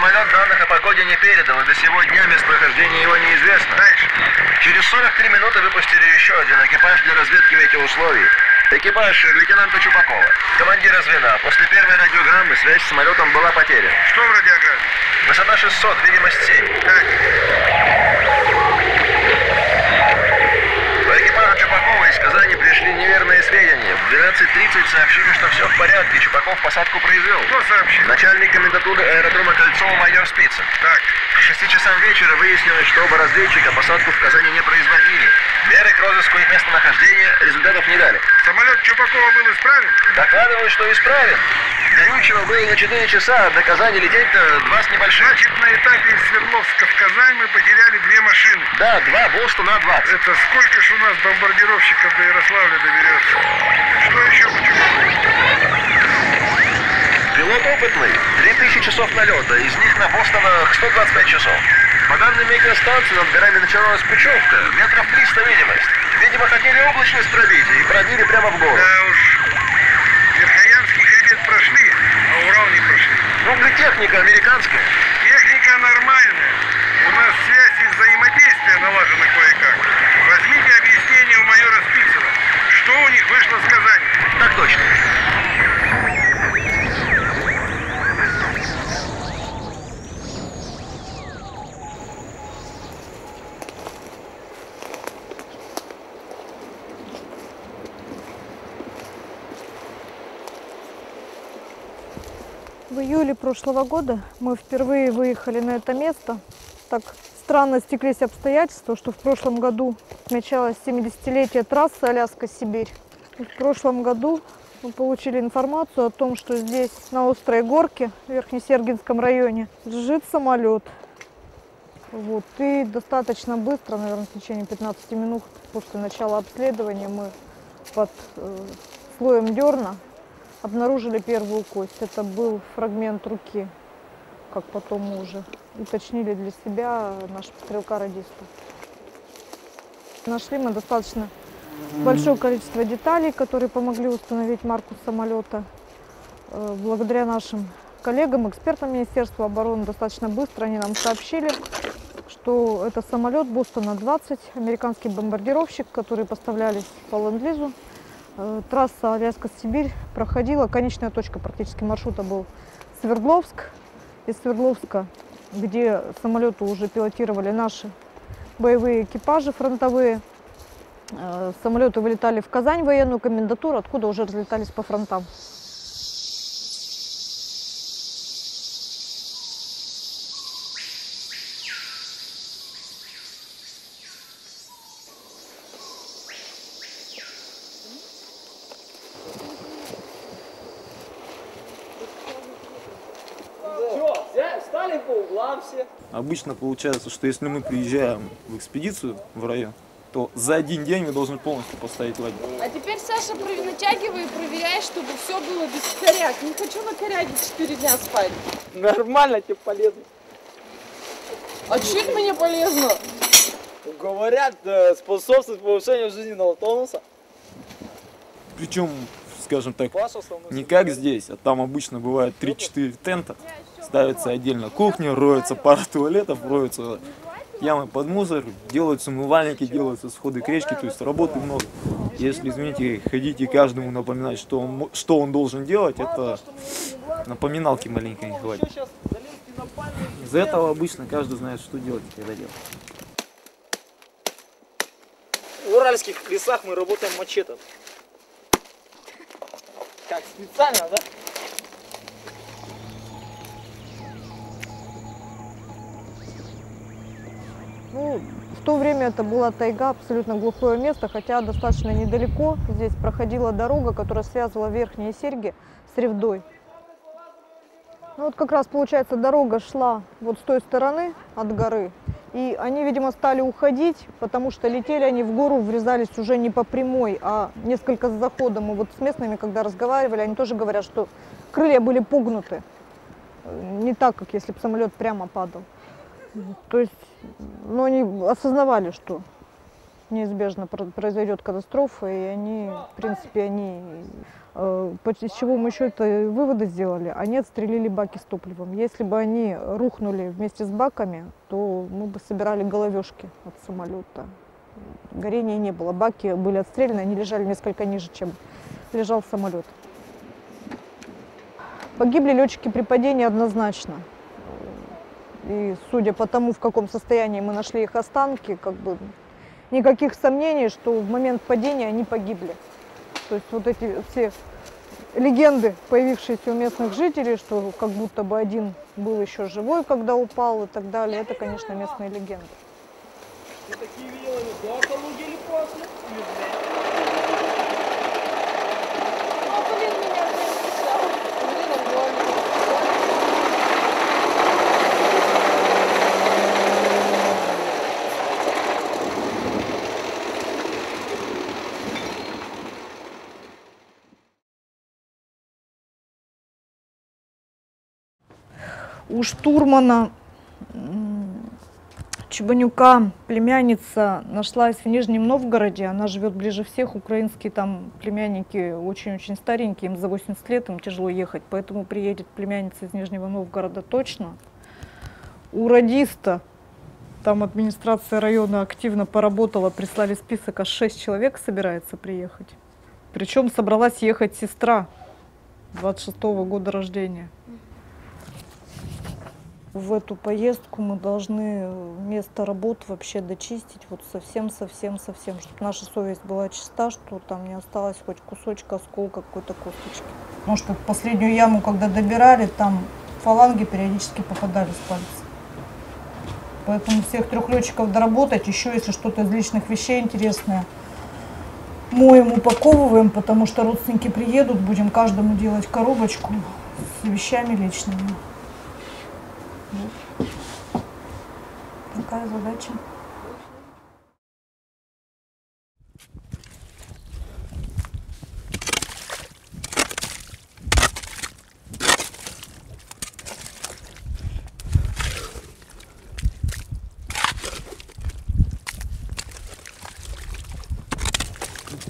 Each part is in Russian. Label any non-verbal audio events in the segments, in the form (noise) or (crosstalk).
самолет данных о погоде не передал, и до сего дня местонахождение его неизвестно. Дальше. Через 43 минуты выпустили еще один экипаж для разведки метеоусловий. Экипаж лейтенанта Чупакова, командира звена. После первой радиограммы связь с самолетом была потеряна. Что в радиограмме? Высота 600, видимость 7. Так. Чупакова из Казани пришли неверные сведения. В 12.30 сообщили, что все в порядке, Чупаков посадку произвел. Кто сообщил? Начальник комендатуры аэродрома Кольцова майор Спицын. Так. К 6 часам вечера выяснилось, что оба разведчика посадку в Казани не производили. Меры к розыску их местонахождения результатов не дали. Самолет Чупакова был исправен? Докладывают, что исправен. Горючего было на 4 часа, а до Казани лететь-то два с небольшим. Значит, на этапе из Свердловска в Казань мы потеряли две машины. Да, два БОСТу на 20. Это сколько ж у нас бомбардировщиков до Ярославля доберется? Что еще по Чупакову? Пилот опытный. 3000 часов налета, из них на Бостонах 125 часов. По данным метеостанции, над горами началась пучевка, метров 300 видимость. Видимо, хотели облачность пробить и пробили прямо в гору. Да уж. Ну, техника американская. Техника нормальная. У нас связь и взаимодействие налажено кое-как. Возьмите объяснение у майора Спицына. Что у них вышло с Казани? Так точно. Июле прошлого года мы впервые выехали на это место. Так странно стеклись обстоятельства, что в прошлом году отмечалось 70-летие трассы Аляска-Сибирь. В прошлом году мы получили информацию о том, что здесь, на острой горке, в Верхнесергинском районе, лежит самолет. Вот. И достаточно быстро, наверное, в течение 15 минут после начала обследования мы под э, слоем дерна обнаружили первую кость. Это был фрагмент руки, как потом уже уточнили для себя нашего стрелка-радиста. Нашли мы достаточно большое количество деталей, которые помогли установить марку самолета. Э, Благодаря нашим коллегам, экспертам Министерства обороны, достаточно быстро они нам сообщили, что это самолет Бостона-20, американский бомбардировщик, который поставлялись по ленд-лизу. Э, Трасса Аляска-Сибирь проходила, конечная точка практически маршрута был Свердловск. Из Свердловска, где самолеты уже пилотировали наши боевые экипажи фронтовые, э, самолеты вылетали в Казань, военную комендатуру, откуда уже разлетались по фронтам. Че, взяли, встали по углам все. Обычно получается, что если мы приезжаем в экспедицию в район, то за один день мы должны полностью поставить лагерь. А теперь, Саша, натягивай и проверяй, чтобы все было без коряк. Не хочу на коряге 4 дня спать. Нормально тебе полезно. А чуть мне полезно? Говорят, э, способствует повышению жизненного тонуса. Причем, скажем так, не как здесь, а там обычно бывает 3-4 тента. Ставится отдельно кухня, роется пара туалетов, роются ямы под мусор, делаются умывальники, делаются сходы к речке, то есть работы много. Если, извините, ходите каждому напоминать, что он, что он должен делать, это напоминалки маленько не хватит. Из-за этого обычно каждый знает, что делать и когда делать. В уральских лесах мы работаем мачете. Как специально, да? Ну, в то время это была тайга, абсолютно глухое место, хотя достаточно недалеко. Здесь проходила дорога, которая связывала верхние серьги с Ревдой. Ну вот как раз, получается, дорога шла вот с той стороны от горы. И они, видимо, стали уходить, потому что летели они в гору, врезались уже не по прямой, а несколько с заходом. И вот с местными, когда разговаривали, они тоже говорят, что крылья были погнуты. Не так, как если бы самолет прямо падал. То есть, ну, они осознавали, что неизбежно про- произойдет катастрофа, и они, в принципе, они, из чего мы еще это выводы сделали, они отстрелили баки с топливом. Если бы они рухнули вместе с баками, то мы бы собирали головешки от самолета. Горения не было, баки были отстреляны, они лежали несколько ниже, чем лежал самолет. Погибли летчики при падении однозначно. И судя по тому, в каком состоянии мы нашли их останки, как бы никаких сомнений, что в момент падения они погибли. То есть вот эти все легенды, появившиеся у местных жителей, что как будто бы один был еще живой, когда упал и так далее, это, конечно, местные легенды. Ты такие видела до Калуги или после? Или, блядь? Ну, блин, меня блин, встречал. Блин, нормально. У штурмана Чебанюка племянница нашлась в Нижнем Новгороде. Она живет ближе всех. Украинские там племянники очень-очень старенькие, им за 80 лет, им тяжело ехать. Поэтому приедет племянница из Нижнего Новгорода точно. У радиста там администрация района активно поработала, прислали список, аж 6 человек собирается приехать. Причем собралась ехать сестра 26 года рождения. В эту поездку мы должны место работ вообще дочистить, вот совсем-совсем-совсем, чтобы наша совесть была чиста, что там не осталось хоть кусочка, осколка какой-то косточки. Потому что последнюю яму, когда добирали, там фаланги периодически попадали с пальца. Поэтому всех трех летчиков доработать, еще если что-то из личных вещей интересное, моем, упаковываем, потому что родственники приедут, будем каждому делать коробочку с вещами личными. Вот. Такая задача.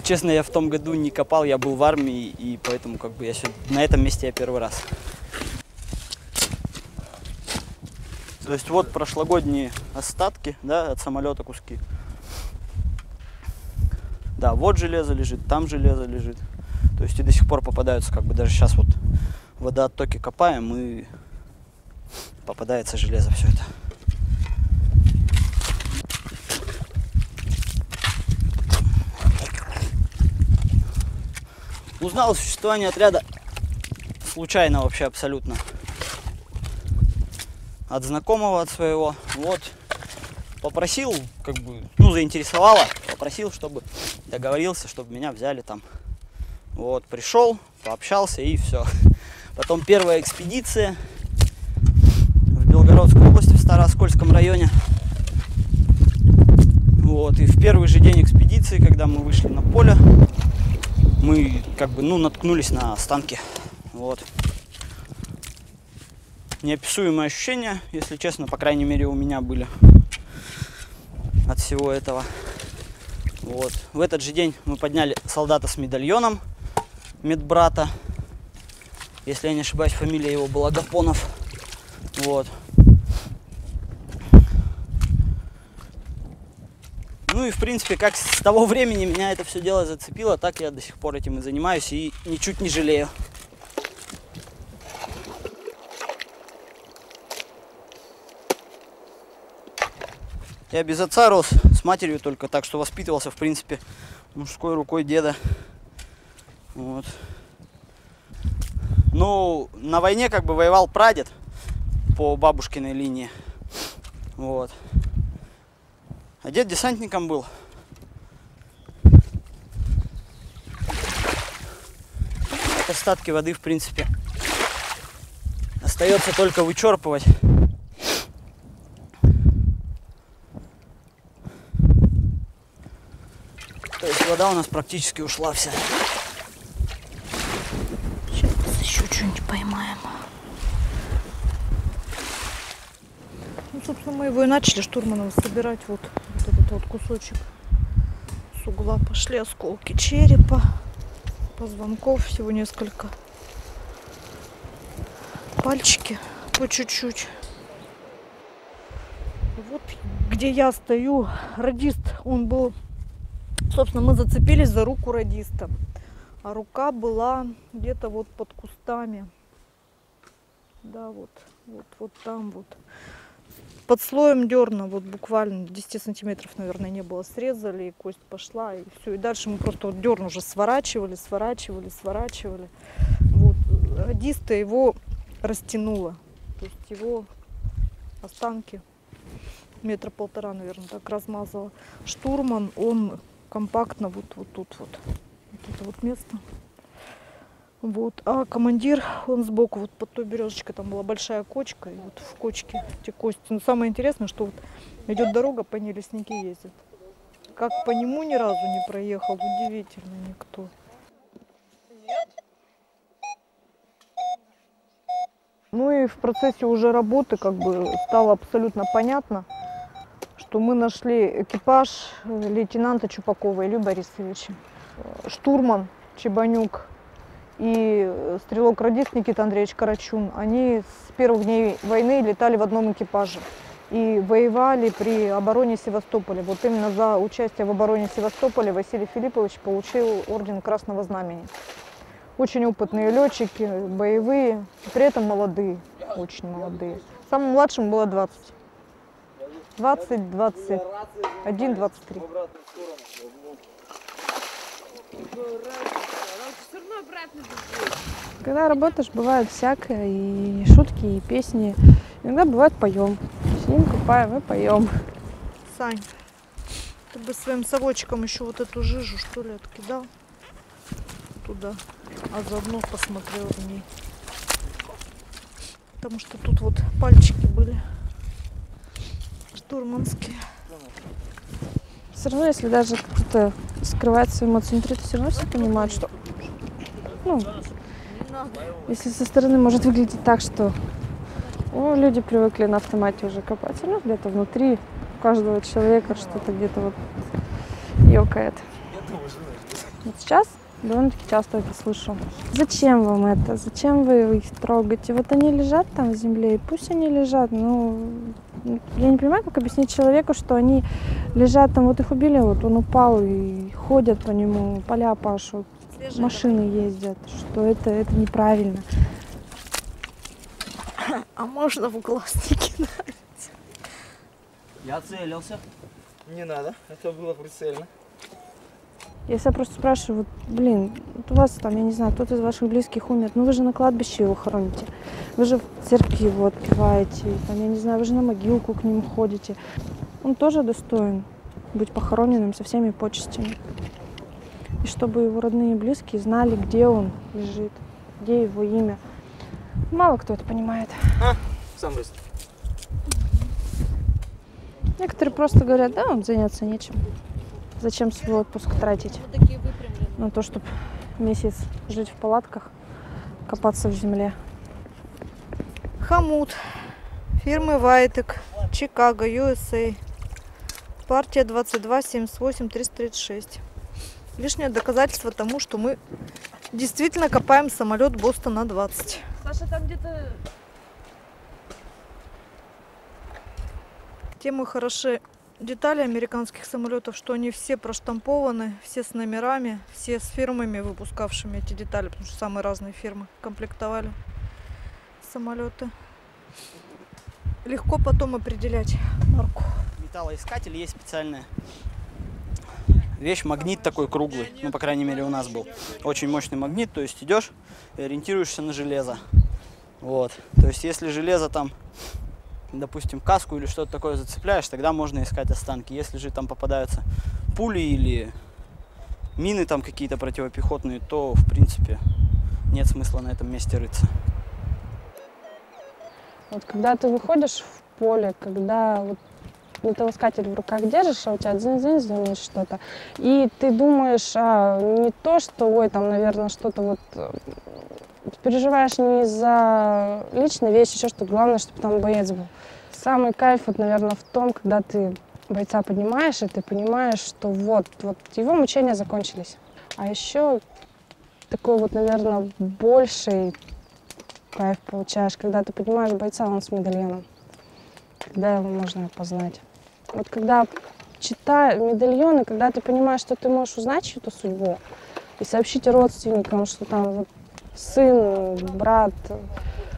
Честно, я в том году не копал, я был в армии, и поэтому как бы я сюда, на этом месте я первый раз. То есть вот прошлогодние остатки, да, от самолета куски. Да, вот железо лежит, там железо лежит. То есть и до сих пор попадаются, как бы даже сейчас вот водооттоки копаем и попадается железо все это. Узнал о существовании отряда случайно вообще абсолютно. От знакомого, от своего. Вот. Попросил, как бы, ну, заинтересовало. Попросил, чтобы договорился, чтобы меня взяли там. Вот, пришел, пообщался и все. Потом первая экспедиция в Белгородской области, в Старооскольском районе. Вот, и в первый же день экспедиции, когда мы вышли на поле, мы как бы, ну, наткнулись на останки. Вот. Неописуемые ощущения, если честно, по крайней мере, у меня были от всего этого. Вот. В этот же день мы подняли солдата с медальоном медбрата. Если я не ошибаюсь, фамилия его была Гапонов. Вот. Ну и в принципе, как с того времени меня это все дело зацепило, так я до сих пор этим и занимаюсь и ничуть не жалею. Я без отца рос, с матерью только, так что воспитывался, в принципе, мужской рукой деда. Вот. Ну, на войне как бы воевал прадед по бабушкиной линии. Вот. А дед десантником был. Остатки воды, в принципе, остается только вычерпывать. Вода у нас практически ушла вся. Сейчас еще что-нибудь поймаем. Ну, собственно, мы его и начали штурманов собирать вот, вот этот вот кусочек. угла пошли осколки черепа, позвонков, всего несколько. Пальчики по чуть-чуть. Вот где я стою, радист, он был, собственно, мы зацепились за руку радиста. А рука была где-то вот под кустами. Да, вот, вот, вот там вот. Под слоем дерна, вот буквально 10 сантиметров, наверное, не было. Срезали, и кость пошла, и все. И дальше мы просто вот дерн уже сворачивали, сворачивали, сворачивали. Вот. Радиста его растянуло. То есть его останки метра полтора, наверное, так размазала. Штурман, он компактно вот, вот тут вот. Вот это вот место. Вот. А командир, он сбоку, вот под той березочкой, там была большая кочка, и вот в кочке эти кости. Но самое интересное, что вот идет дорога, по ней лесники ездят. Как по нему ни разу не проехал, удивительно никто. Ну и в процессе уже работы как бы стало абсолютно понятно, что мы нашли экипаж э, лейтенанта Чупакова Илью Борисовича. Э, Штурман Чебанюк и э, стрелок-радист Никита Андреевич Карачун, они с первых дней войны летали в одном экипаже и воевали при обороне Севастополя. Вот именно за участие в обороне Севастополя Василий Филиппович получил орден Красного Знамени. Очень опытные летчики, боевые, при этом молодые, очень молодые. Самым младшим было 20. 20, 21, 23. Все равно обратно бежит. Когда работаешь, бывает всякое, и шутки, и песни. Иногда бывает поем. Сидим, купаем и поем. Сань, ты бы своим совочком еще вот эту жижу, что ли, откидал туда, а заодно посмотрел в ней. Потому что тут вот пальчики были штурманские. Все равно, если даже кто-то скрывает свою эмоции внутри, то все равно все понимают, что... Ну, если со стороны может выглядеть так, что о, люди привыкли на автомате уже копать, все равно где-то внутри у каждого человека что-то где-то вот ёкает. Вот сейчас довольно-таки часто это слышу. Зачем вам это? Зачем вы их трогаете? Вот они лежат там в земле, и пусть они лежат. Ну, я не понимаю, как объяснить человеку, что они лежат там, вот их убили, вот он упал и ходят по нему, поля пашут, машины ездят, что это, это неправильно. (coughs) А можно в глаз не кидать? Я целился. Не надо, это было прицельно. Я себя просто спрашиваю, вот, блин, вот у вас там, я не знаю, кто-то из ваших близких умер, ну вы же на кладбище его хороните, вы же в церкви его отпеваете, там, я не знаю, вы же на могилку к нему ходите. Он тоже достоин быть похороненным со всеми почестями. И чтобы его родные и близкие знали, где он лежит, где его имя. Мало кто это понимает. Сам быстро. Некоторые просто говорят, да, вот заняться нечем. Зачем свой отпуск тратить на то, чтобы месяц жить в палатках, копаться в земле. Хомут фирмы Вайтек, Чикаго, USA. Партия 22 78 336. Лишнее доказательство тому, что мы действительно копаем самолет Бостон на 20. Саша, там где-то Тем и хороши детали американских самолетов, что они все проштампованы, все с номерами, все с фирмами, выпускавшими эти детали, потому что самые разные фирмы комплектовали самолеты. Легко потом определять марку. Металлоискатель есть специальная вещь, магнит такой круглый, ну, по крайней мере, у нас был. Очень мощный магнит, то есть идешь и ориентируешься на железо. Вот. То есть, если железо там, допустим, каску или что-то такое зацепляешь, тогда можно искать останки. Если же там попадаются пули или мины там какие-то противопехотные, то, в принципе, нет смысла на этом месте рыться. Вот когда ты выходишь в поле, когда вот металлоискатель в руках держишь, а у тебя дзынь-дзынь звонит что-то, и ты думаешь а, не то, что, ой, там, наверное, что-то вот э, переживаешь не из-за личной вещи, еще что главное, чтобы там боец был. Самый кайф, вот, наверное, в том, когда ты бойца поднимаешь, и ты понимаешь, что вот, вот его мучения закончились. А еще такой вот, наверное, больший кайф получаешь, когда ты понимаешь бойца, он с медальоном. Когда его можно опознать. Вот когда читая медальоны, когда ты понимаешь, что ты можешь узнать чью-то судьбу и сообщить родственникам, что там вот сын, брат,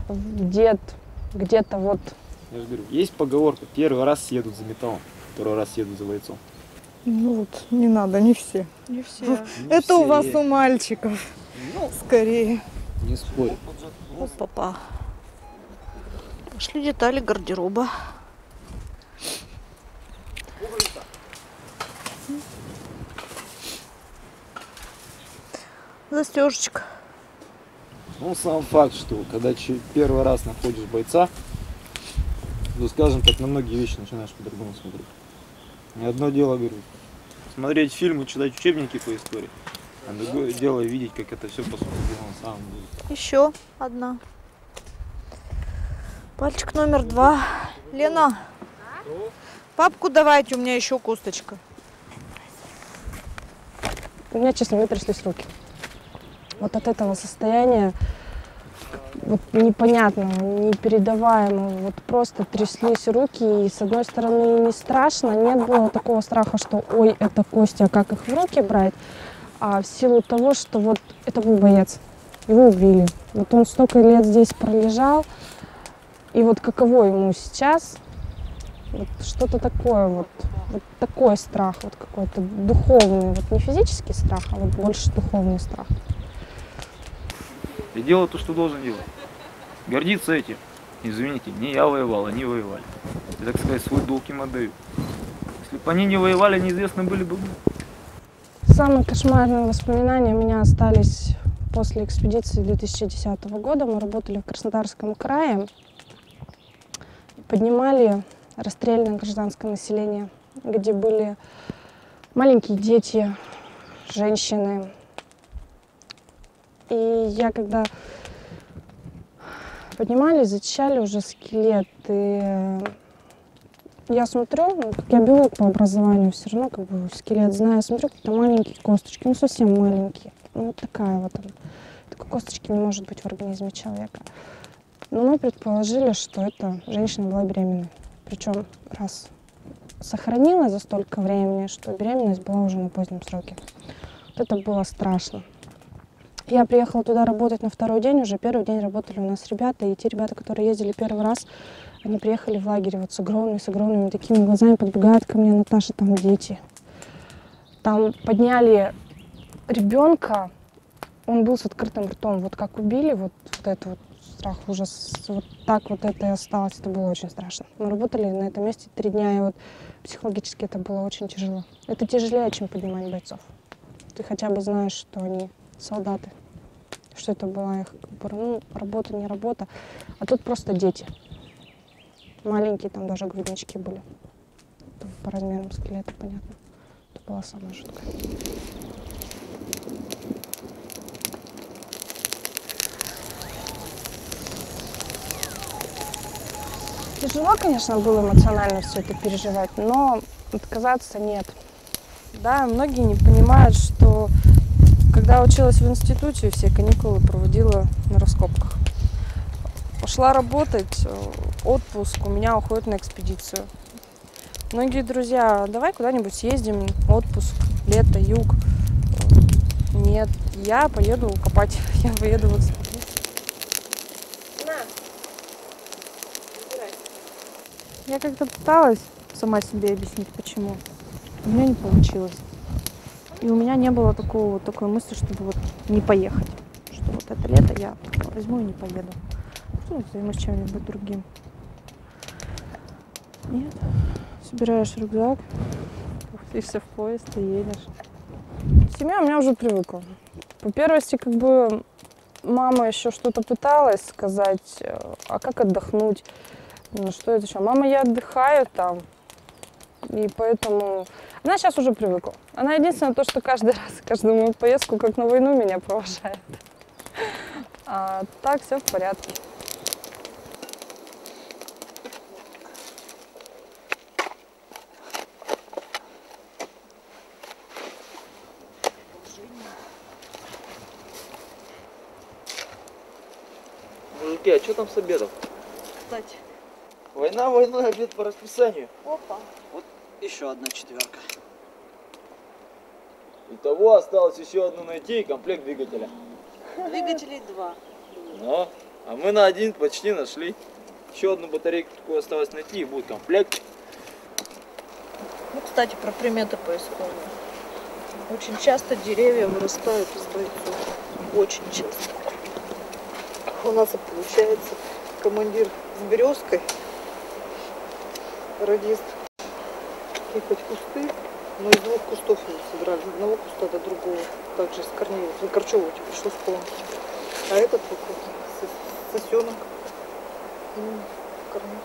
дед, где-то вот Я же говорю, есть поговорка, первый раз съедут за металлом, второй раз съедут за бойцом. Ну вот, не надо, не все. не все. Не Это у все. вас у мальчиков. Скорее. Не спорю. Опа-па. Пошли детали гардероба. Застежечка. Ну, сам факт, что когда первый раз находишь бойца, ну, скажем так, на многие вещи начинаешь по-другому смотреть. Не одно дело, говорю, смотреть фильмы, читать учебники по истории, а другое дело видеть, как это все по сути на самом деле. Еще одна. Пальчик номер два. Лена, папку давайте, у меня еще косточка. У меня, честно, вытряслись руки. Вот от этого состояния вот непонятного, непередаваемого, вот просто тряслись руки, и с одной стороны не страшно, нет было такого страха, что ой, это Костя, как их в руки брать, а в силу того, что вот это был боец, его убили. Вот он столько лет здесь пролежал, и вот каково ему сейчас, вот что-то такое вот, вот такой страх, вот какой-то духовный, вот не физический страх, а вот больше духовный страх. И делать то, что должен делать. Гордиться этим. Извините, не я воевал, они воевали. И, так сказать, свой долг им отдаю. Если бы они не воевали, неизвестно были бы мы. Самые кошмарные воспоминания у меня остались после экспедиции 2010 года. Мы работали в Краснодарском крае, поднимали расстрельное гражданское население, где были маленькие дети, женщины. И я когда поднимали, зачищали уже скелет, и я смотрю, ну, я биолог по образованию, все равно как бы скелет знаю, смотрю, какие-то маленькие косточки, ну совсем маленькие. Ну вот такая вот. Такой косточки не может быть в организме человека. Но мы предположили, что эта женщина была беременной. Причем раз сохранила за столько времени, что беременность была уже на позднем сроке. Вот это было страшно. Я приехала туда работать на второй день, уже первый день работали у нас ребята, и те ребята, которые ездили первый раз, они приехали в лагерь вот с огромными, с огромными такими глазами, подбегают ко мне, Наташа, там дети. Там подняли ребенка, он был с открытым ртом, вот как убили, вот, вот это вот страх, ужас, вот так вот это и осталось, это было очень страшно. Мы работали на этом месте три дня, и вот психологически это было очень тяжело. Это тяжелее, чем поднимать бойцов. Ты хотя бы знаешь, что они солдаты, что это была их ну, работа, не работа, а тут просто дети. Маленькие, там даже груднички были. По размерам скелета, понятно. Это было самое жуткое. Тяжело, конечно, было эмоционально все это переживать, но отказаться нет. Да, многие не понимают, что когда училась в институте, все каникулы проводила на раскопках. Пошла работать, э, отпуск у меня уходит на экспедицию. Многие друзья, давай куда-нибудь съездим, отпуск, лето, юг. Нет, я поеду копать, (laughs) я поеду вот Я как-то пыталась сама себе объяснить, почему. У меня не получилось. И у меня не было такого, вот такой мысли, чтобы вот не поехать. Что вот это лето я возьму и не поеду. Ну, займусь чем-нибудь другим. Нет. Собираешь рюкзак, садишься в поезд и едешь. Семья у меня уже привыкла. По первости, как бы мама еще что-то пыталась сказать, э, а как отдохнуть? Ну что это еще? Мама, я отдыхаю там. И поэтому... Она сейчас уже привыкла. Она единственное то, что каждый (laughs) раз, каждую мою поездку, как на войну, меня провожает. (laughs) А так все в порядке. Жуки, а что там с обедом? Кстати. Война войной, обед по расписанию. Опа. Еще одна четверка. Итого осталось еще одну найти и комплект двигателя. Двигателей два. Ну, а мы на один почти нашли. Еще одну батарейку такую осталось найти и будет комплект. Ну, кстати, про приметы поисковые. Очень часто деревья вырастают из бойцов. Очень часто. У нас и получается командир с березкой, радист. И хоть кусты, но из двух кустов его собирали. От одного куста до другого. Также из корней. Вот Закорчевывать пришлось полностью. А этот вот сос- сосенок.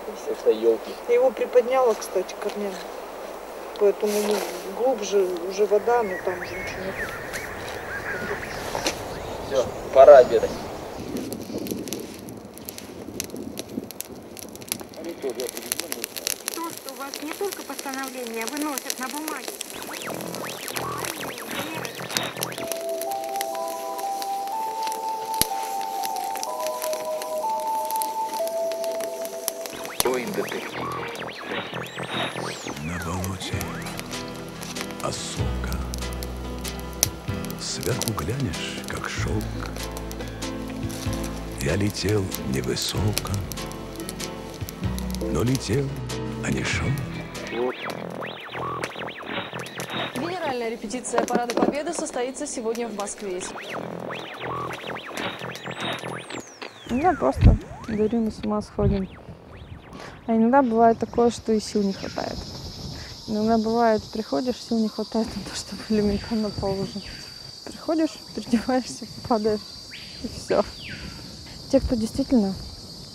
висит. Это елки. Я его приподняла, кстати, корнями. Поэтому ну, глубже уже вода, но там уже ничего нет. Все, пора обедать. Не только постановления выносят на бумаге. На болоте осока. Сверху глянешь, как шелк. Я летел невысоко, но летел, а не шел. Генеральная репетиция Парада Победы состоится сегодня в Москве. Иногда просто дарю с ума сходим. А иногда бывает такое, что и сил не хватает. Иногда бывает, приходишь, сил не хватает на то, чтобы элементарно поужинать. Приходишь, переодеваешься, падаешь, и все. Те, кто действительно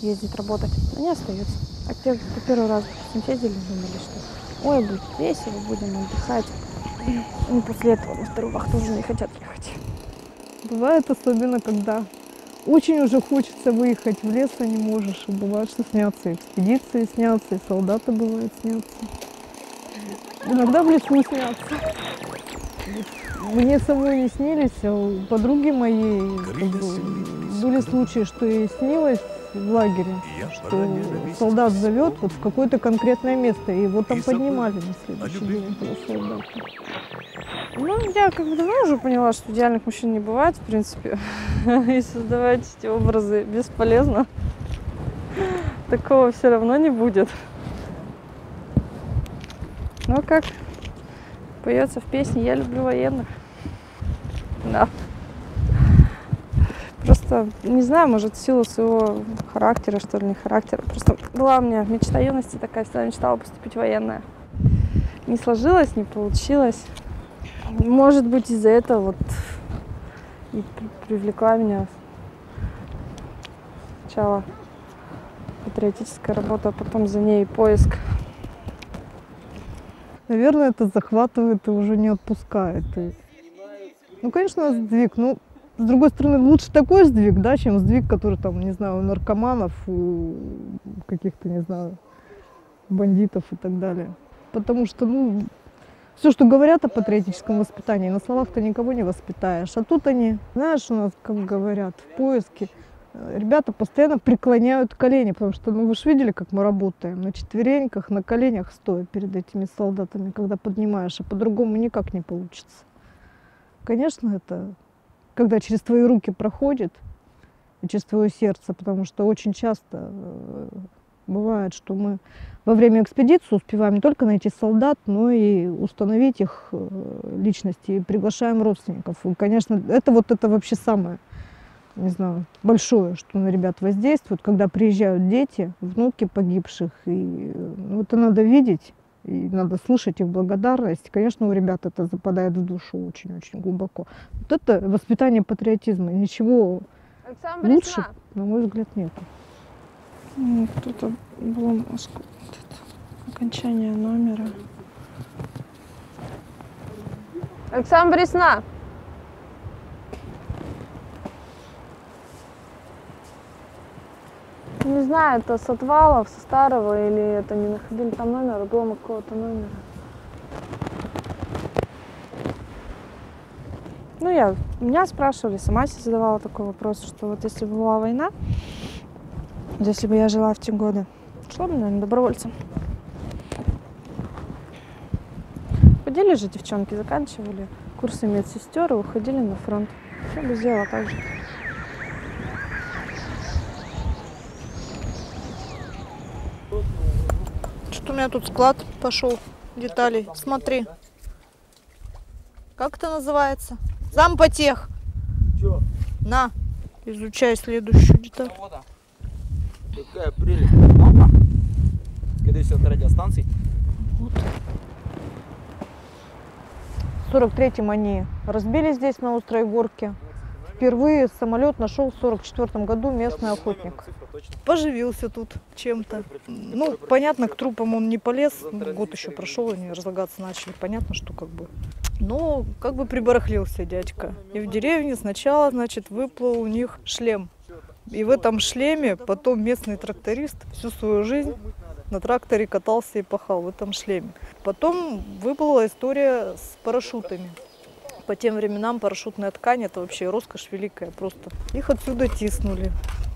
ездит работать, они остаются. Кто первый раз, допустим, ездили, думали, что ой, будет весело, будем отдыхать. Они после этого на вторую вахту уже не хотят ехать. Бывает особенно, когда очень уже хочется выехать в лес, а не можешь. И бывает, что снятся и экспедиции снятся, и солдаты бывают снятся. Иногда в лесу снятся. Мне самой не снились, а у подруги моей как бы, были случаи, что ей снилось в лагере, что солдат зовет вот в какое-то конкретное место, и его там поднимали на следующий день, этого солдата. Ну, я как бы давно уже поняла, что идеальных мужчин не бывает, в принципе. (laughs) И создавать эти образы бесполезно. Такого все равно не будет. Ну, как поется в песне «Я люблю военных». Да. Просто, не знаю, может, в силу своего характера, что ли, не характера. Просто была у меня мечта юности такая, всегда мечтала поступить в военное. Не сложилось, не получилось. Может быть, из-за этого вот и при- привлекла меня сначала патриотическая работа, а потом за ней поиск. Наверное, это захватывает и уже не отпускает. Ну, конечно, сдвиг. Ну, с другой стороны, лучше такой сдвиг, да, чем сдвиг, который там, не знаю, у наркоманов, у каких-то, не знаю, бандитов и так далее. Потому что, ну, все, что говорят о патриотическом воспитании, на словах-то никого не воспитаешь. А тут они, знаешь, у нас, как говорят, в поиске, э, ребята постоянно преклоняют колени, потому что, ну, вы же видели, как мы работаем, на четвереньках, на коленях стоя перед этими солдатами, когда поднимаешь, а по-другому никак не получится. Конечно, это когда через твои руки проходит и через твое сердце, потому что очень часто э, бывает, что мы во время экспедиции успеваем не только найти солдат, но и установить их э, личности и приглашаем родственников. И, конечно, это вот это вообще самое, не знаю, большое, что на ребят воздействует, когда приезжают дети, внуки погибших, и э, ну, это надо видеть. И надо слышать их благодарность. Конечно, у ребят это западает в душу очень-очень глубоко. Вот это воспитание патриотизма. Ничего лучше, на мой взгляд, нет. Ну, Кто-то. Вот это Окончание номера. Александра Борисовна! Не знаю, это с отвалов, со старого, или это не находили там номер, обломок какого-то номера. Ну, я, меня спрашивали, сама себе задавала такой вопрос, что вот если бы была война, Вот Если бы я жила в те годы, шла бы, наверное, добровольцем. Ходили же девчонки, заканчивали курсы медсестер и уходили на фронт. Я бы сделала так же. Что у меня тут склад пошел деталей. Смотри. Как это называется? Зампотех. На, изучай следующую деталь. Какая прелесть. Опа. Скорее всего, от радиостанций. В 43-м они разбили здесь на острой горке. Впервые самолет нашел в 44 году местный охотник. Поживился тут чем-то. Ну, понятно, к трупам он не полез. Ну, Год еще прошел, они разлагаться начали. Понятно, что как бы. Но как бы прибарахлился дядька. И в деревне сначала, значит, выплыл у них шлем. И в этом шлеме потом местный тракторист всю свою жизнь на тракторе катался и пахал в этом шлеме. Потом выплыла история с парашютами. По тем временам парашютная ткань это вообще роскошь великая просто. Их отсюда тиснули.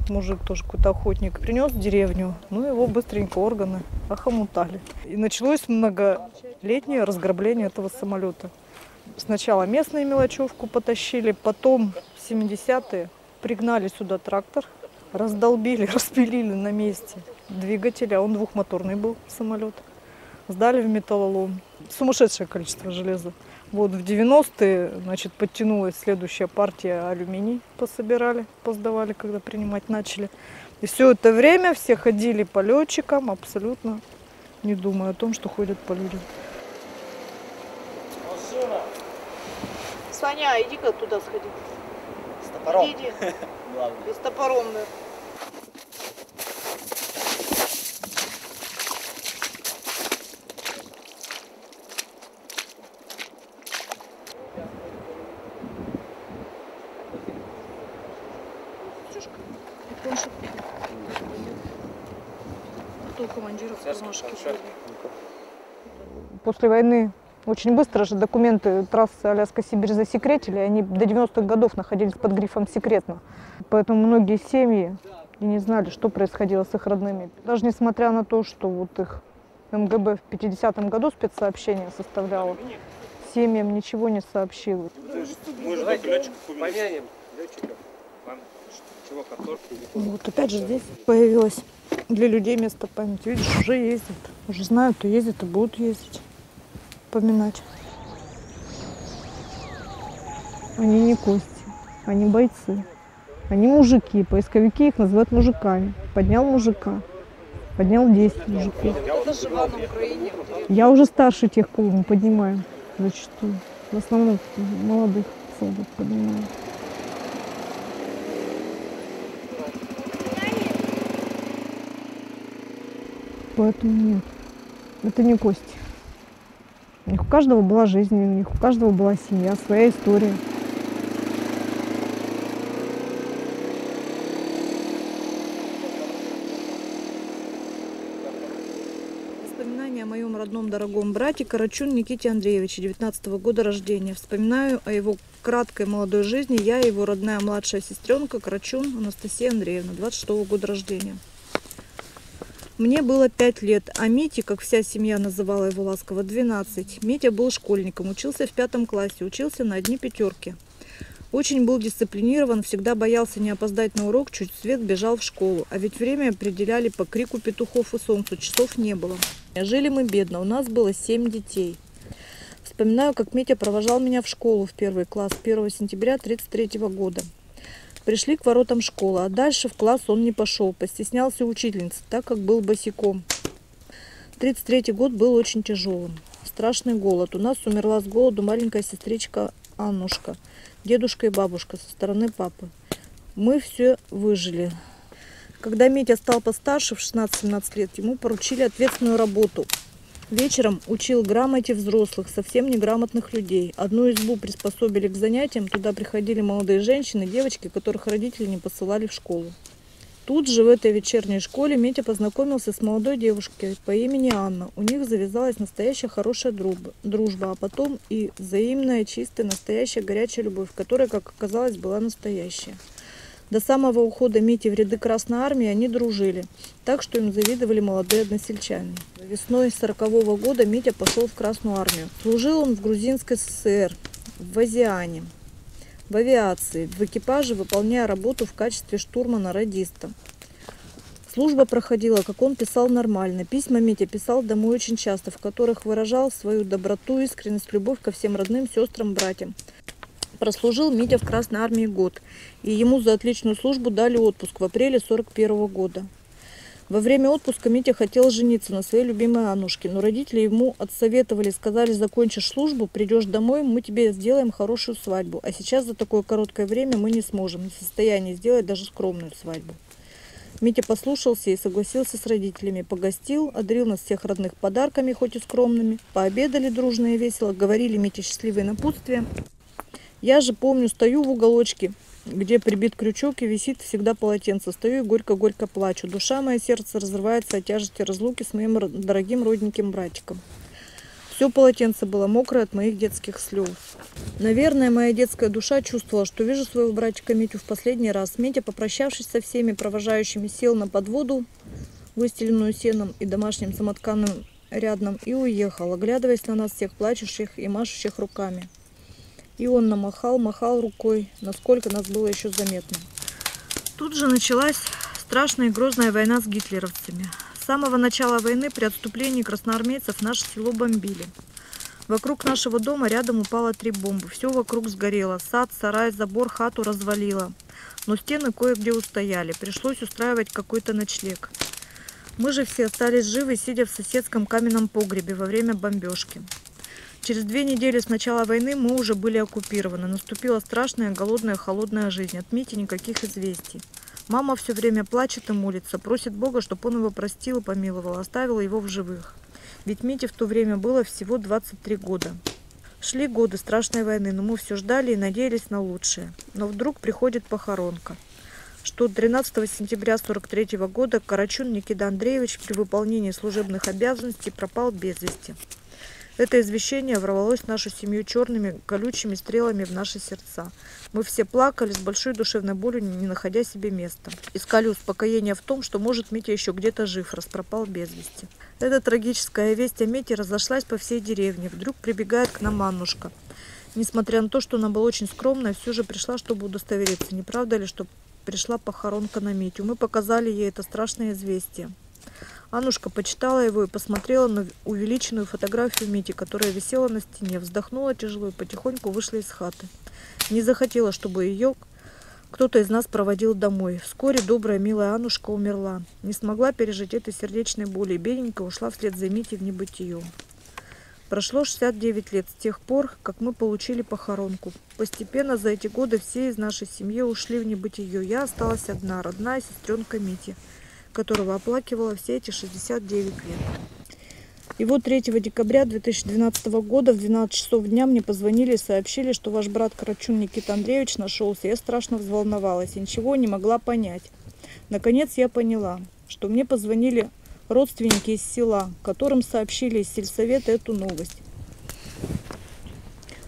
Мужик тоже какой-то охотник. Принес в деревню. Ну, его быстренько органы охомутали. И началось многолетнее разграбление этого самолета. Сначала местные мелочевку потащили, потом в 70-е пригнали сюда трактор, раздолбили, (laughs) распилили на месте двигатель, а он двухмоторный был самолет. Сдали в металлолом. Сумасшедшее количество железа. Вот в 90-е, значит, подтянулась следующая партия алюминий, пособирали, поздавали, когда принимать начали. И все это время все ходили по летчикам, абсолютно не думая о том, что ходят по людям. Саня, иди-ка туда сходи. С топором. Иди, иди. Главное. И с топором, да. После войны очень быстро же документы трассы Аляска-Сибирь засекретили, они до 90-х годов находились под грифом «секретно». Поэтому многие семьи и не знали, что происходило с их родными. Даже несмотря на то, что вот их МГБ в 50-м году спецсообщение составляло, семьям ничего не сообщило. Помянем летчиков. Вам чего, конторки или Вот опять же здесь появилось для людей место памяти. Видишь, уже ездят. Уже знают, и ездят, и будут ездить. Поминать. Они не кости, они бойцы. Они мужики, поисковики их называют мужиками. Поднял мужика, поднял 10 мужиков. Кто? Я уже старше тех, кого мы поднимаем зачастую. В основном молодых солдат поднимаем. Поэтому нет, это не кости. У них у каждого была жизнь, у них у каждого была семья, своя история. Воспоминания о моем родном дорогом брате Карачун Никите Андреевиче, 19 года рождения. Вспоминаю о его краткой молодой жизни я и его родная младшая сестренка Карачун Анастасия Андреевна, 26 года рождения. Мне было 5 лет, а Мите, как вся семья называла его ласково, 12. Митя был школьником, учился в пятом классе, учился на одни пятерки. Очень был дисциплинирован, всегда боялся не опоздать на урок, чуть свет бежал в школу. А ведь время определяли по крику петухов и солнцу, часов не было. Жили мы бедно, у нас было 7 детей. Вспоминаю, как Митя провожал меня в школу в первый класс 1 сентября 1933 года. Пришли к воротам школы, а дальше в класс он не пошел, постеснялся учительницы, так как был босиком. 33 год был очень тяжелым. Страшный голод. У нас умерла с голоду маленькая сестричка Аннушка, дедушка и бабушка со стороны папы. Мы все выжили. Когда Митя стал постарше, в 16-17 лет, ему поручили ответственную работу. Вечером учил грамоте взрослых, совсем неграмотных людей. Одну избу приспособили к занятиям, туда приходили молодые женщины, девочки, которых родители не посылали в школу. Тут же, в этой вечерней школе, Митя познакомился с молодой девушкой по имени Анна. У них завязалась настоящая хорошая дружба, а потом и взаимная, чистая, настоящая горячая любовь, которая, как оказалось, была настоящая. До самого ухода Мити в ряды Красной Армии они дружили, так что им завидовали молодые односельчане. Весной 40 года Митя пошел в Красную Армию. Служил он в Грузинской ССР, в Азиане, в авиации, в экипаже, выполняя работу в качестве штурмана-радиста. Служба проходила, как он писал, нормально. Письма Митя писал домой очень часто, в которых выражал свою доброту, искренность, любовь ко всем родным, сестрам, братьям. Прослужил Митя в Красной Армии год, и ему за отличную службу дали отпуск в апреле 41 года. Во время отпуска Митя хотел жениться на своей любимой Аннушке, но родители ему отсоветовали, сказали, закончишь службу, придешь домой, мы тебе сделаем хорошую свадьбу. А сейчас за такое короткое время мы не сможем, не в состоянии сделать даже скромную свадьбу. Митя послушался и согласился с родителями. Погостил, одарил нас всех родных подарками, хоть и скромными. Пообедали дружно и весело, говорили Мите счастливые напутствия. Я же помню, стою в уголочке, где прибит крючок и висит всегда полотенце. Стою и горько-горько плачу. Душа моя, сердце разрывается от тяжести разлуки с моим дорогим родненьким братиком. Все полотенце было мокрое от моих детских слез. Наверное, моя детская душа чувствовала, что вижу своего братика Митю в последний раз. Митя, попрощавшись со всеми провожающими, сел на подводу, выстеленную сеном и домашним самотканым рядом, и уехал, оглядываясь на нас всех плачущих и машущих руками. И он намахал, махал рукой, насколько нас было еще заметно. Тут же началась страшная и грозная война с гитлеровцами. С самого начала войны при отступлении красноармейцев наше село бомбили. Вокруг нашего дома рядом упало три бомбы. Все вокруг сгорело. Сад, сарай, забор, хату развалило. Но стены кое-где устояли. Пришлось устраивать какой-то ночлег. Мы же все остались живы, сидя в соседском каменном погребе во время бомбежки. Через две недели с начала войны мы уже были оккупированы. Наступила страшная, голодная, холодная жизнь. От Мити никаких известий. Мама все время плачет и молится, просит Бога, чтобы он его простил и помиловал, оставил его в живых. Ведь Мите в то время было всего 23 года. Шли годы страшной войны, но мы все ждали и надеялись на лучшее. Но вдруг приходит похоронка. Что 13 сентября 43 года Карачун Никита Андреевич при выполнении служебных обязанностей пропал без вести. Это извещение ворвалось в нашу семью черными колючими стрелами в наши сердца. Мы все плакали с большой душевной болью, не находя себе места. Искали успокоение в том, что, может, Митя еще где-то жив, раз пропал без вести. Эта трагическая весть о Мите разошлась по всей деревне. Вдруг прибегает к нам Аннушка. Несмотря на то, что она была очень скромная, все же пришла, чтобы удостовериться, не правда ли, что пришла похоронка на Митю. Мы показали ей это страшное известие. Аннушка почитала его и посмотрела на увеличенную фотографию Мити, которая висела на стене, вздохнула тяжело и потихоньку вышла из хаты. Не захотела, чтобы ее кто-то из нас проводил домой. Вскоре добрая, милая Аннушка умерла. Не смогла пережить этой сердечной боли и ушла вслед за Митей в небытие. Прошло 69 лет с тех пор, как мы получили похоронку. Постепенно за эти годы все из нашей семьи ушли в небытие. Я осталась одна, родная сестренка Мити которого оплакивала все эти 69 лет. И вот 3 декабря 2012 года в 12 часов дня мне позвонили и сообщили, что ваш брат Карачун Никита Андреевич нашелся. Я страшно взволновалась и ничего не могла понять. Наконец я поняла, что мне позвонили родственники из села, которым сообщили из сельсовета эту новость.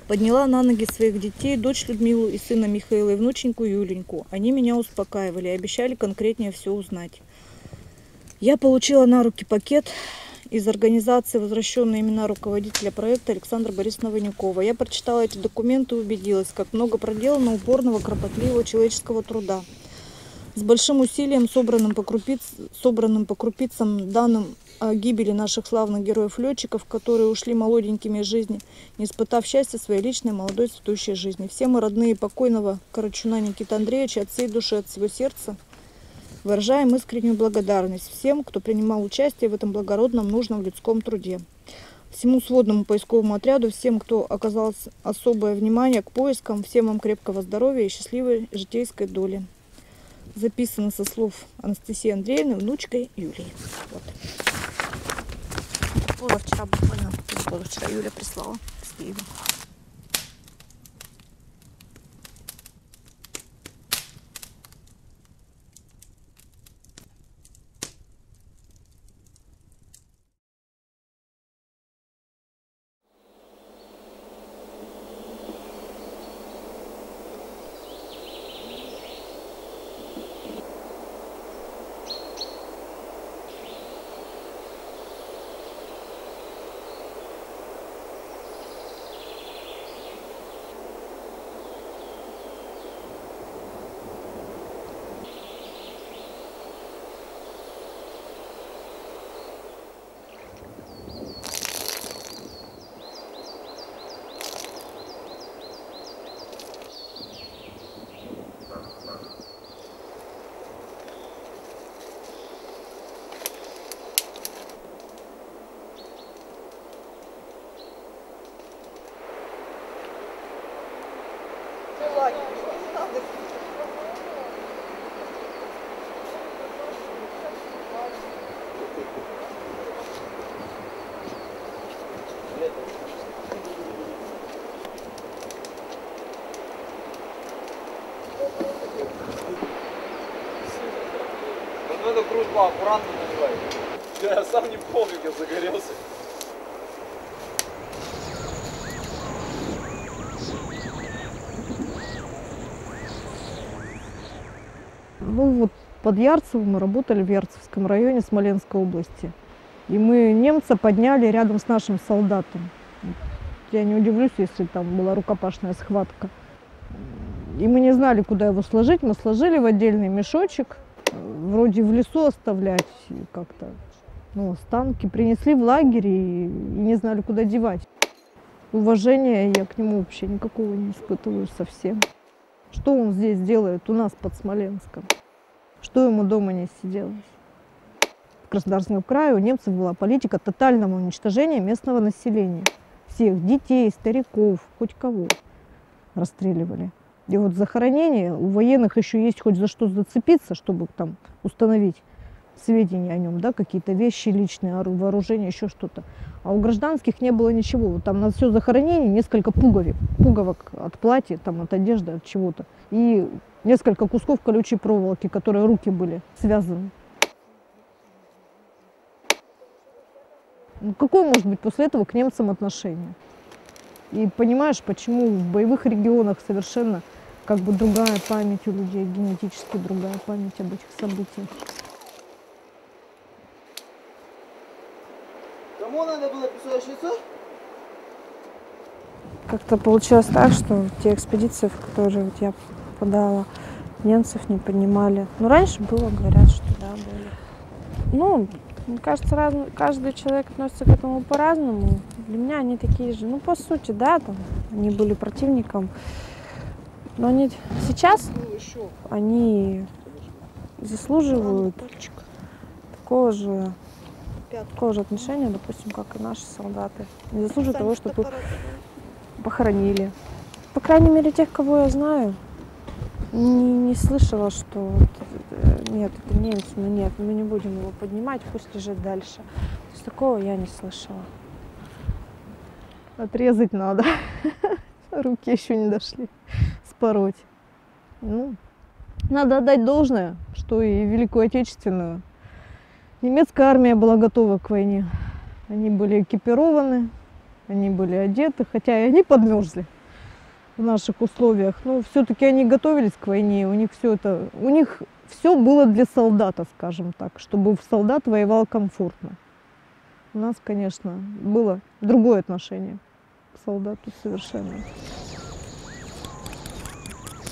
Подняла на ноги своих детей, дочь Людмилу и сына Михаила и внученьку Юленьку. Они меня успокаивали и обещали конкретнее все узнать. Я получила на руки пакет из организации «Возвращенные имена руководителя проекта» Александра Борисовна Ванюкова. Я прочитала эти документы и убедилась, как много проделано упорного, кропотливого человеческого труда. С большим усилием, собранным по, крупиц, собранным по крупицам данным о гибели наших славных героев-летчиков, которые ушли молоденькими из жизни, не испытав счастья своей личной молодой цветущей жизни. Все мы родные покойного Карачуна Никита Андреевича от всей души, от всего сердца – Выражаем искреннюю благодарность всем, кто принимал участие в этом благородном, нужном людском труде. Всему сводному поисковому отряду, всем, кто оказал особое внимание к поискам, всем вам крепкого здоровья и счастливой житейской доли. Записано со слов Анастасии Андреевны, внучкой Юлии. Вот. Позавчера буквально, позавчера Юля прислала с Киева. Папа, аккуратно наливай. Я сам не помню, как загорелся. Ну вот под Ярцевым мы работали в Ярцевском районе Смоленской области. И мы немца подняли рядом с нашим солдатом. Я не удивлюсь, если там была рукопашная схватка. И мы не знали, куда его сложить. Мы сложили в отдельный мешочек, вроде в лесу оставлять как-то. Ну, останки принесли в лагерь и, и не знали, куда девать. Уважения я к нему вообще никакого не испытываю совсем. Что он здесь делает у нас под Смоленском? Что ему дома не сиделось? В Краснодарском крае у немцев была политика тотального уничтожения местного населения. Всех детей, стариков, хоть кого расстреливали. И вот захоронение у военных еще есть хоть за что зацепиться, чтобы там установить сведения о нем, да, какие-то вещи личные, ору- вооружение, еще что-то. А у гражданских не было ничего. Вот там на все захоронение несколько пуговик, пуговок от платья, там, от одежды, от чего-то. И несколько кусков колючей проволоки, которые руки были связаны. Ну, какое может быть после этого к немцам отношение? И понимаешь, почему в боевых регионах совершенно как бы другая память у людей, генетически другая память об этих событиях. Кому надо было писать лицо? Как-то получилось так, что те экспедиции, в которые вот я подала, немцев не поднимали. Ну, раньше было, говорят, что да, были. Ну, мне кажется, раз, каждый человек относится к этому по-разному. Для меня они такие же. Ну, по сути, да, там, они были противником. Но они сейчас, они заслуживают такого же, такого же отношения, допустим, как и наши солдаты. Они заслуживают того, чтобы их похоронили. По крайней мере, тех, кого я знаю, не, не слышала, что вот, э, нет, это немец, ну нет, мы не будем его поднимать, пусть лежит дальше. То есть такого я не слышала. Отрезать надо. (laughs) Руки еще не дошли. Спороть. Ну, надо отдать должное, что и Великую Отечественную. Немецкая армия была готова к войне. Они были экипированы, они были одеты, хотя и они подмерзли в наших условиях. Но все-таки они готовились к войне, у них все это, у них все было для солдата, скажем так, чтобы солдат воевал комфортно. У нас, конечно, было другое отношение солдату совершенно.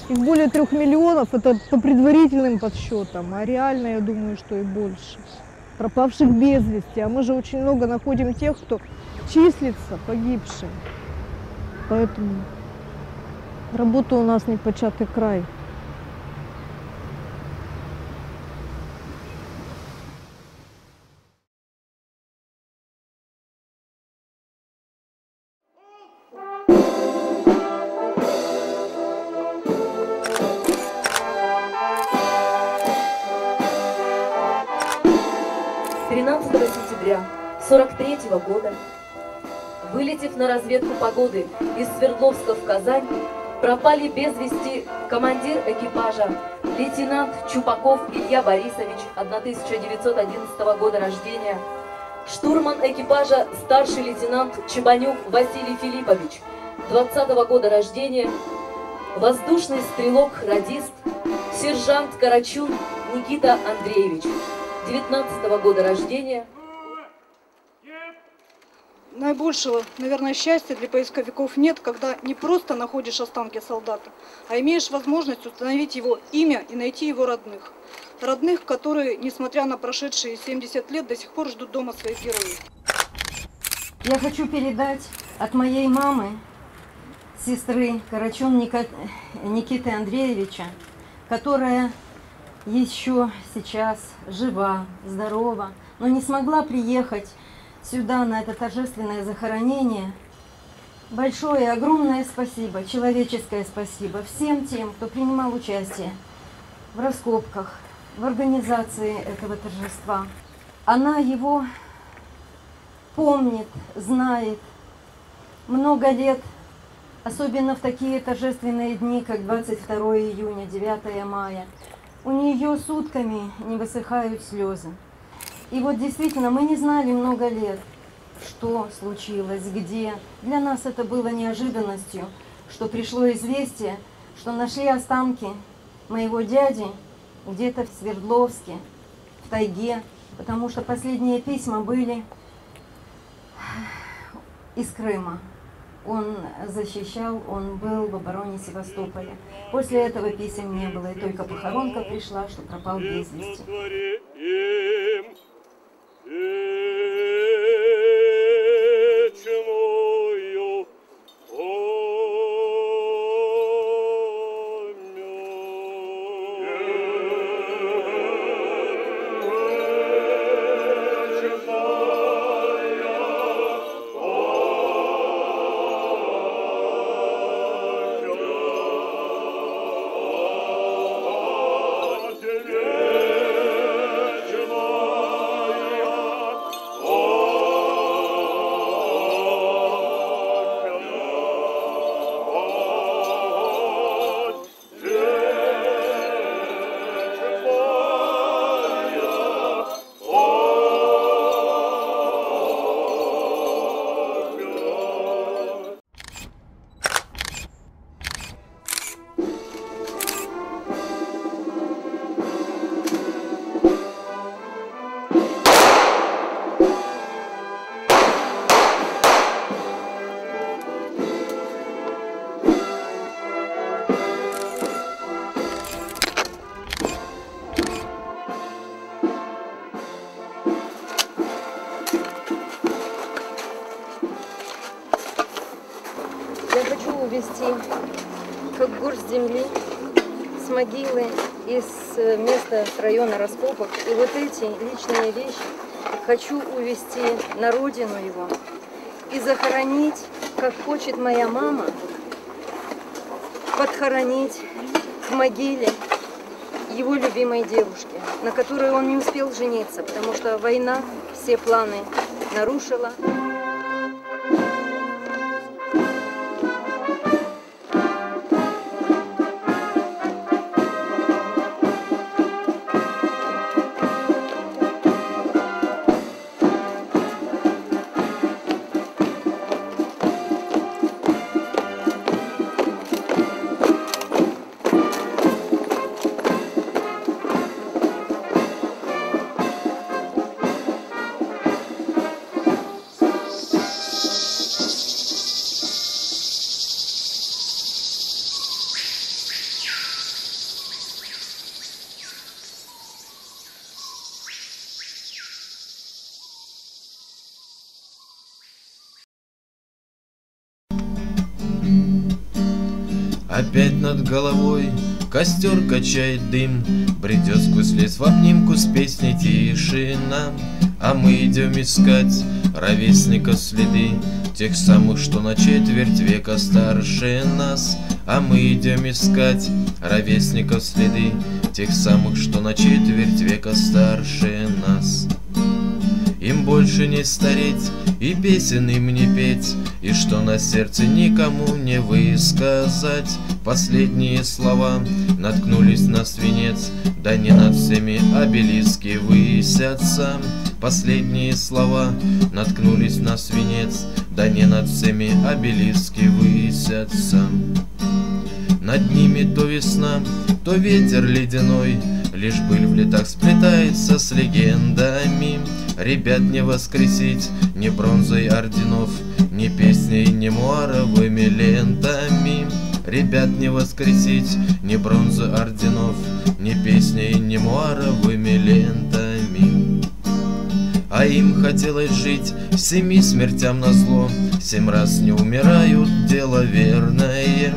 Их более трех миллионов, это по предварительным подсчетам, а реально, я думаю, что и больше. Пропавших без вести, а мы же очень много находим тех, кто числится погибшим. Поэтому работа у нас не початый край. Разведку погоды из Свердловска в Казань, пропали без вести командир экипажа лейтенант Чупаков Илья Борисович, 1911 года рождения, штурман экипажа старший лейтенант Чебанюк Василий Филиппович, 20 года рождения, воздушный стрелок-радист, сержант Карачун Никита Андреевич, 19 года рождения, Наибольшего, наверное, счастья для поисковиков нет, когда не просто находишь останки солдата, а имеешь возможность установить его имя и найти его родных. Родных, которые, несмотря на прошедшие 70 лет, до сих пор ждут дома своих героев. Я хочу передать от моей мамы, сестры Карачун Никиты Андреевича, которая еще сейчас жива, здорова, но не смогла приехать сюда на это торжественное захоронение. Большое, огромное спасибо, человеческое спасибо всем тем, кто принимал участие в раскопках, в организации этого торжества. Она его помнит, знает много лет, особенно в такие торжественные дни, как 22 июня, 9 мая. у нее сутками не высыхают слезы. И вот действительно, мы не знали много лет, что случилось, где. Для нас это было неожиданностью, что пришло известие, что нашли останки моего дяди где-то в Свердловске, в тайге, потому что последние письма были из Крыма. Он защищал, он был в обороне Севастополя. После этого писем не было, и только похоронка пришла, что пропал без вести. Увезти как горсть земли с могилы из э, места района раскопок. И вот эти личные вещи хочу увезти на родину его и захоронить, как хочет моя мама, подхоронить в могиле его любимой девушки, на которой он не успел жениться, потому что война все планы нарушила. Головой. Костер качает дым Бредет сквозь лес. В обнимку с песней тишина. А мы идем искать ровесников следы Тех самых, что на четверть века старше нас. А мы идем искать ровесников следы Тех самых, что на четверть века старше нас больше не стареть и песен им не петь И что на сердце никому не высказать. Последние слова наткнулись на свинец Да не над всеми обелиски высятся. Последние слова наткнулись на свинец Да не над всеми обелиски высятся Над ними то весна, то ветер ледяной Лишь быль в летах сплетается с легендами. Ребят не воскресить ни бронзой орденов Ни песней, ни муаровыми лентами. Ребят не воскресить ни бронзой орденов Ни песней, ни муаровыми лентами. А им хотелось жить семи смертям на зло. Семь раз не умирают, дело верное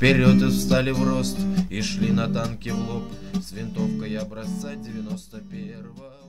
Вперед и встали в рост и шли на танке в лоб. С винтовкой образца девяносто первого